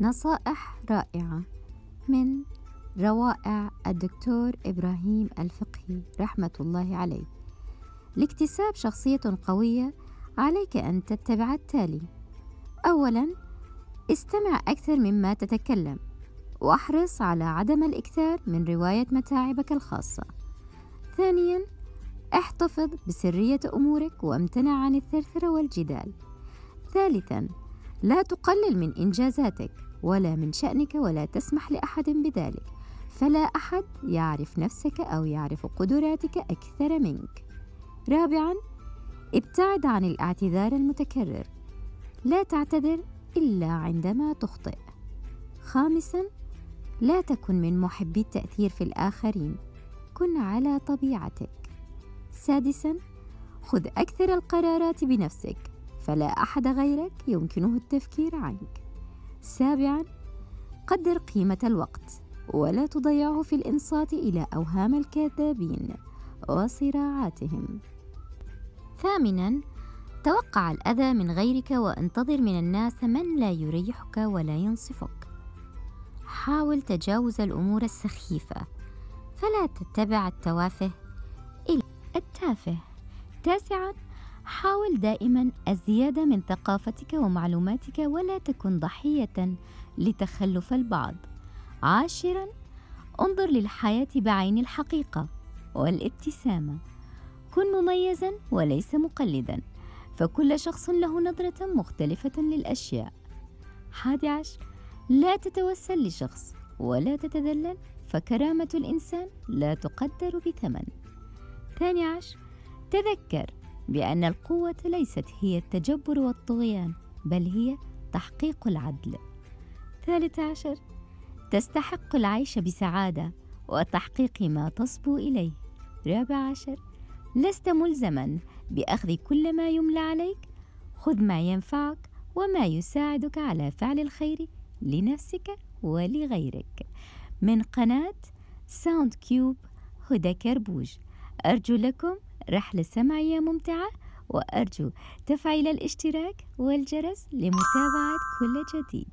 نصائح رائعة من روائع الدكتور إبراهيم الفقهي رحمة الله عليه. لاكتساب شخصية قوية عليك أن تتبع التالي. أولاً استمع أكثر مما تتكلم وأحرص على عدم الإكثار من رواية متاعبك الخاصة. ثانياً احتفظ بسرية أمورك وامتنع عن الثرثرة والجدال. ثالثاً لا تقلل من إنجازاتك ولا من شأنك ولا تسمح لأحد بذلك. فلا أحد يعرف نفسك أو يعرف قدراتك أكثر منك. رابعاً ابتعد عن الاعتذار المتكرر. لا تعتذر إلا عندما تخطئ. خامساً لا تكن من محبي التأثير في الآخرين. كن على طبيعتك. سادساً خذ أكثر القرارات بنفسك. فلا أحد غيرك يمكنه التفكير عنك. سابعاً قدر قيمة الوقت ولا تضيعه في الإنصات إلى أوهام الكذابين وصراعاتهم. ثامناً توقع الأذى من غيرك وانتظر من الناس من لا يريحك ولا ينصفك. حاول تجاوز الأمور السخيفة فلا تتبع التوافه إلى التافه. تاسعاً حاول دائما الزيادة من ثقافتك ومعلوماتك ولا تكن ضحية لتخلف البعض. عاشرا انظر للحياة بعين الحقيقة والابتسامة. كن مميزا وليس مقلدا فكل شخص له نظرة مختلفة للأشياء. حادي عشر لا تتوسل لشخص ولا تتذلل فكرامة الإنسان لا تقدر بثمن. ثاني عشر تذكر بأن القوة ليست هي التجبر والطغيان بل هي تحقيق العدل. ثالث عشر تستحق العيش بسعادة وتحقيق ما تصبو إليه. رابع عشر لست ملزما بأخذ كل ما يملى عليك. خذ ما ينفعك وما يساعدك على فعل الخير لنفسك ولغيرك. من قناة ساوند كيوب هدى كربوج. أرجو لكم رحلة سمعية ممتعة وأرجو تفعيل الاشتراك والجرس لمتابعة كل جديد.